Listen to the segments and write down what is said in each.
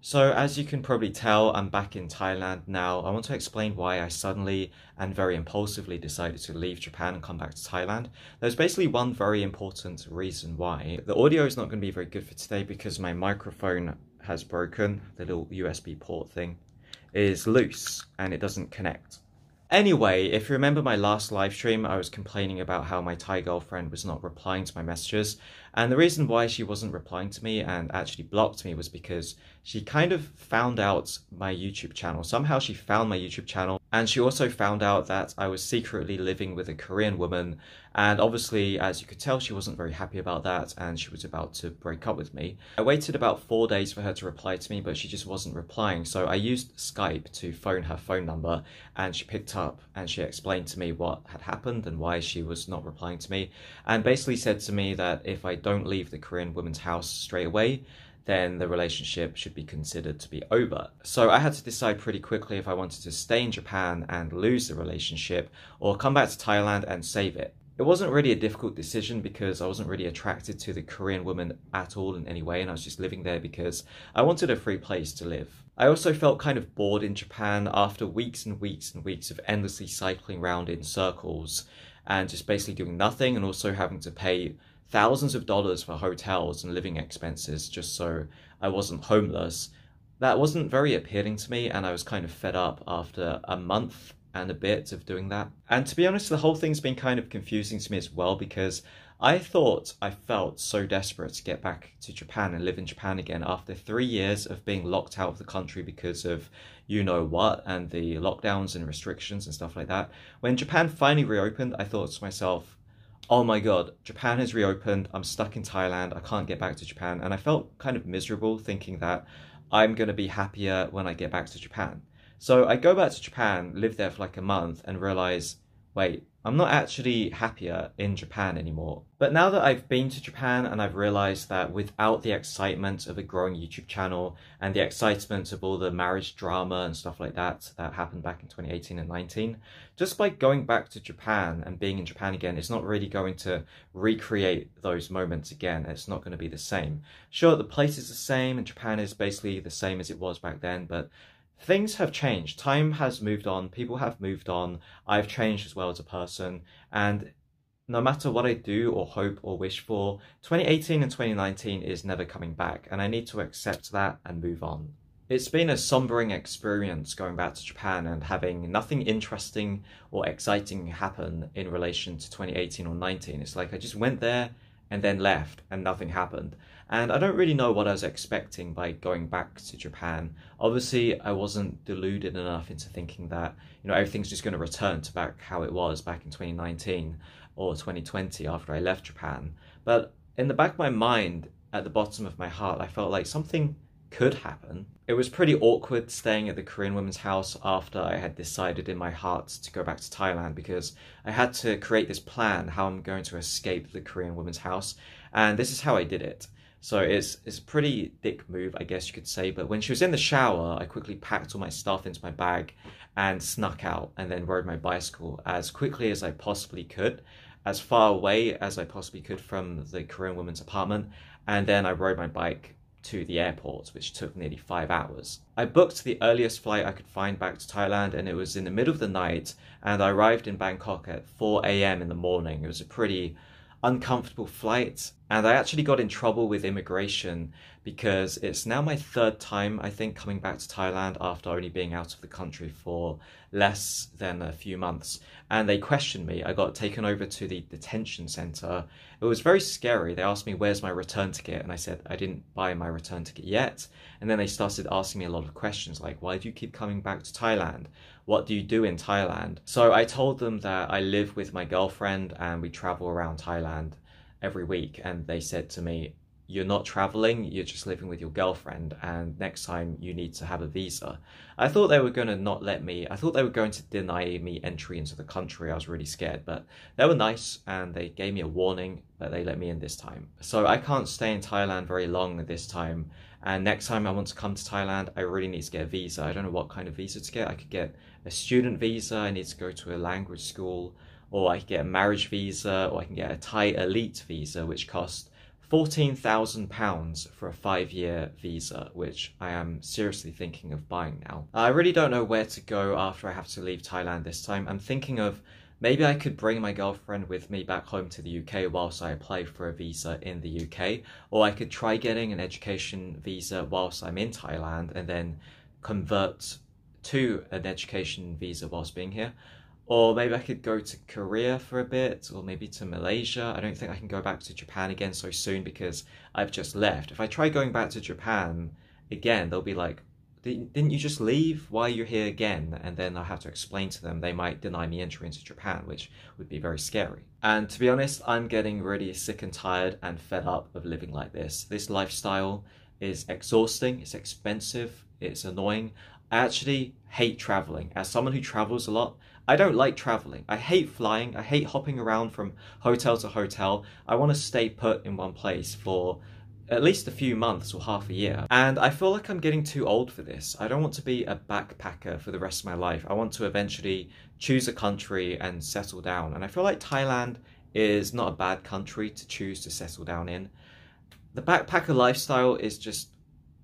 So, as you can probably tell, I'm back in Thailand now. I want to explain why I suddenly and very impulsively decided to leave Japan and come back to Thailand. There's basically one very important reason why. The audio is not going to be very good for today because my microphone has broken, the little USB port thing is loose and it doesn't connect. Anyway, if you remember my last live stream, I was complaining about how my Thai girlfriend was not replying to my messages. And the reason why she wasn't replying to me and actually blocked me was because she kind of found out my YouTube channel. Somehow she found my YouTube channel and she also found out that I was secretly living with a Korean woman. And obviously, as you could tell, she wasn't very happy about that and she was about to break up with me. I waited about four days for her to reply to me, but she just wasn't replying. So I used Skype to phone her phone number and she picked up and she explained to me what had happened and why she was not replying to me. And basically said to me that if I don't leave the Korean woman's house straight away, then the relationship should be considered to be over. So I had to decide pretty quickly if I wanted to stay in Japan and lose the relationship or come back to Thailand and save it. It wasn't really a difficult decision because I wasn't really attracted to the Korean woman at all in any way, and I was just living there because I wanted a free place to live. I also felt kind of bored in Japan after weeks and weeks and weeks of endlessly cycling around in circles and just basically doing nothing and also having to pay thousands of dollars for hotels and living expenses just so I wasn't homeless. That wasn't very appealing to me, and I was kind of fed up after a month and a bit of doing that. And to be honest, the whole thing's been kind of confusing to me as well because I thought I felt so desperate to get back to Japan and live in Japan again after three years of being locked out of the country because of you know what and the lockdowns and restrictions and stuff like that. When Japan finally reopened, I thought to myself, oh my god, Japan has reopened. I'm stuck in Thailand. I can't get back to Japan. And I felt kind of miserable thinking that I'm going to be happier when I get back to Japan. So I go back to Japan, live there for like a month, and realize wait, I'm not actually happier in Japan anymore. But now that I've been to Japan and I've realized that without the excitement of a growing YouTube channel and the excitement of all the marriage drama and stuff like that that happened back in 2018 and 19, just by going back to Japan and being in Japan again, it's not really going to recreate those moments again. It's not going to be the same. Sure, the place is the same and Japan is basically the same as it was back then, but things have changed. Time has moved on. People have moved on. I've changed as well as a person. And no matter what I do or hope or wish for, 2018 and 2019 is never coming back. And I need to accept that and move on. It's been a sombering experience going back to Japan and having nothing interesting or exciting happen in relation to 2018 or 19. It's like I just went there and then left and nothing happened. And I don't really know what I was expecting by going back to Japan. Obviously, I wasn't deluded enough into thinking that, you know, everything's just going to return to back how it was back in 2019 or 2020 after I left Japan. But in the back of my mind, at the bottom of my heart, I felt like something could happen. It was pretty awkward staying at the Korean women's house after I had decided in my heart to go back to Thailand because I had to create this plan how I'm going to escape the Korean women's house, and this is how I did it. So it's it's a pretty dick move, I guess you could say. But when she was in the shower, I quickly packed all my stuff into my bag and snuck out and then rode my bicycle as quickly as I possibly could, as far away as I possibly could from the Korean woman's apartment. And then I rode my bike to the airport, which took nearly five hours. I booked the earliest flight I could find back to Thailand, and it was in the middle of the night. And I arrived in Bangkok at 4 a.m. in the morning. It was a pretty uncomfortable flight. And I actually got in trouble with immigration because it's now my third time, I think, coming back to Thailand after only being out of the country for less than a few months. And they questioned me. I got taken over to the detention center. It was very scary. They asked me, Where's my return ticket? And I said, I didn't buy my return ticket yet. And then they started asking me a lot of questions like, Why do you keep coming back to Thailand? What do you do in Thailand? So I told them that I live with my girlfriend and we travel around Thailand every week. And they said to me, you're not traveling, you're just living with your girlfriend, and next time you need to have a visa. I thought they were going to not let me, I thought they were going to deny me entry into the country. I was really scared, but they were nice and they gave me a warning, but they let me in this time. So I can't stay in Thailand very long this time. And next time I want to come to Thailand, I really need to get a visa. I don't know what kind of visa to get. I could get a student visa, I need to go to a language school, or I could get a marriage visa, or I can get a Thai elite visa, which costs £14,000 for a five year visa, which I am seriously thinking of buying now. I really don't know where to go after I have to leave Thailand this time. I'm thinking of maybe I could bring my girlfriend with me back home to the UK whilst I apply for a visa in the UK, or I could try getting an education visa whilst I'm in Thailand and then convert to an education visa whilst being here. Or maybe I could go to Korea for a bit, or maybe to Malaysia. I don't think I can go back to Japan again so soon because I've just left. If I try going back to Japan again, they'll be like, didn't you just leave? Why are you're here again? And then I'll have to explain to them. They might deny me entry into Japan, which would be very scary. And to be honest, I'm getting really sick and tired and fed up of living like this. This lifestyle is exhausting, it's expensive, it's annoying. I actually hate traveling. As someone who travels a lot, I don't like traveling. I hate flying. I hate hopping around from hotel to hotel. I want to stay put in one place for at least a few months or half a year. And I feel like I'm getting too old for this. I don't want to be a backpacker for the rest of my life. I want to eventually choose a country and settle down. And I feel like Thailand is not a bad country to choose to settle down in. The backpacker lifestyle is just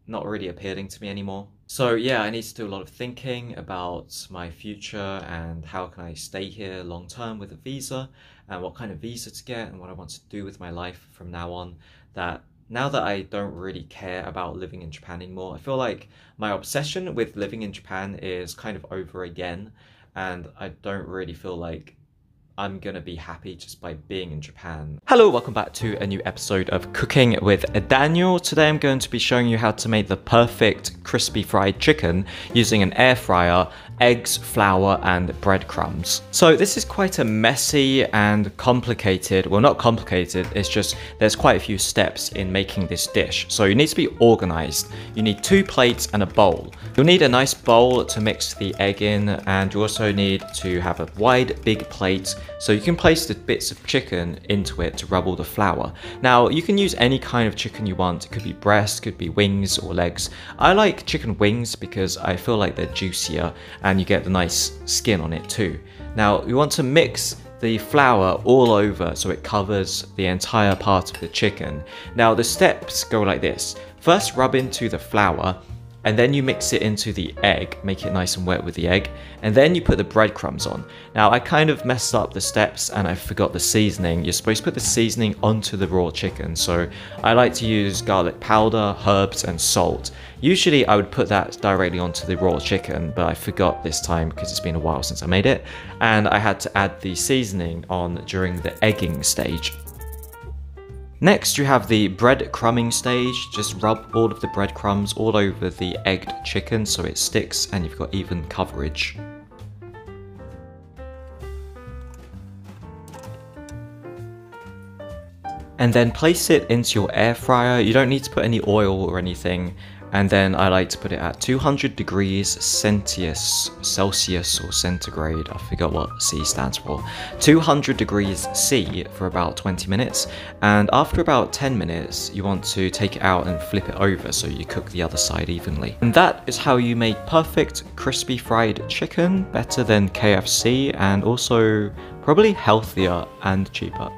not really appealing to me anymore. So yeah, I need to do a lot of thinking about my future and how can I stay here long term with a visa and what kind of visa to get and what I want to do with my life from now on that now that I don't really care about living in Japan anymore, I feel like my obsession with living in Japan is kind of over again and I don't really feel like I'm gonna be happy just by being in Japan. Hello, welcome back to a new episode of Cooking with Daniel. Today I'm going to be showing you how to make the perfect crispy fried chicken using an air fryer eggs, flour, and breadcrumbs. So this is quite a messy and complicated, well not complicated, it's just there's quite a few steps in making this dish. So you need to be organized. You need two plates and a bowl. You'll need a nice bowl to mix the egg in and you also need to have a wide big plate so you can place the bits of chicken into it to rub all the flour. Now you can use any kind of chicken you want. It could be breast, could be wings or legs. I like chicken wings because I feel like they're juicier and you get the nice skin on it too. Now you want to mix the flour all over so it covers the entire part of the chicken. Now the steps go like this. First rub into the flour and then you mix it into the egg, make it nice and wet with the egg, and then you put the breadcrumbs on. Now I kind of messed up the steps and I forgot the seasoning. You're supposed to put the seasoning onto the raw chicken, so I like to use garlic powder, herbs, and salt. Usually I would put that directly onto the raw chicken, but I forgot this time because it's been a while since I made it, and I had to add the seasoning on during the egging stage. Next you have the bread crumbing stage, just rub all of the breadcrumbs all over the egged chicken so it sticks and you've got even coverage. And then place it into your air fryer, you don't need to put any oil or anything, and then I like to put it at 200 degrees Celsius, Celsius or centigrade, I forgot what C stands for, 200 degrees C for about 20 minutes, and after about 10 minutes, you want to take it out and flip it over so you cook the other side evenly. And that is how you make perfect crispy fried chicken, better than KFC, and also probably healthier and cheaper.